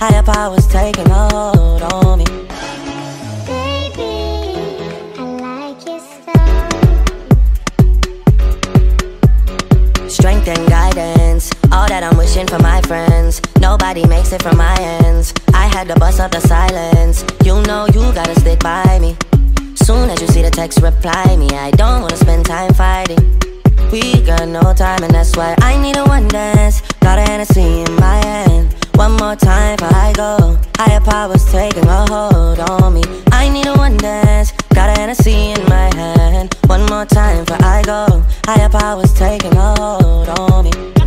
Higher powers taking a hold on me. Baby, I like. Strength and guidance, all that I'm wishing for my friends. Nobody makes it from my ends. I had to bust up the silence. You know you gotta stick by me. Soon as you see the text, reply me. I don't wanna spend time fighting. We got no time, and that's why I need a one dance. Got a Hennessy in my hand. One more time before I go. Higher powers taking a hold on me. I need a one dance. Got a Hennessy in my hand. One more time before I go. Higher powers taking a hold on me.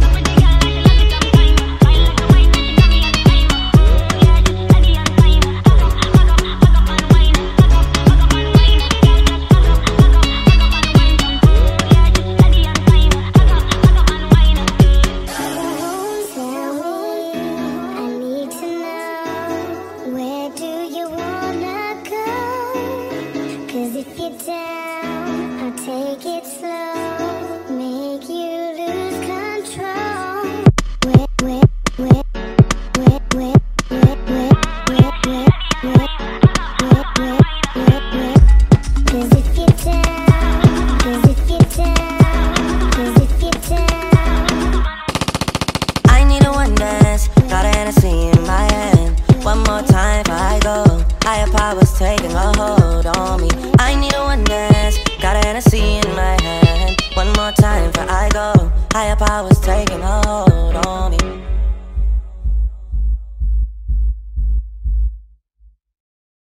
Take it slow, make you lose control. 'Cause if down, 'cause if down, 'cause if down. I need a one dance, got in my hand. One more time I go. Higher powers taking a hold on Hennessy in my hand. One more time before I go. Higher powers taking hold on me.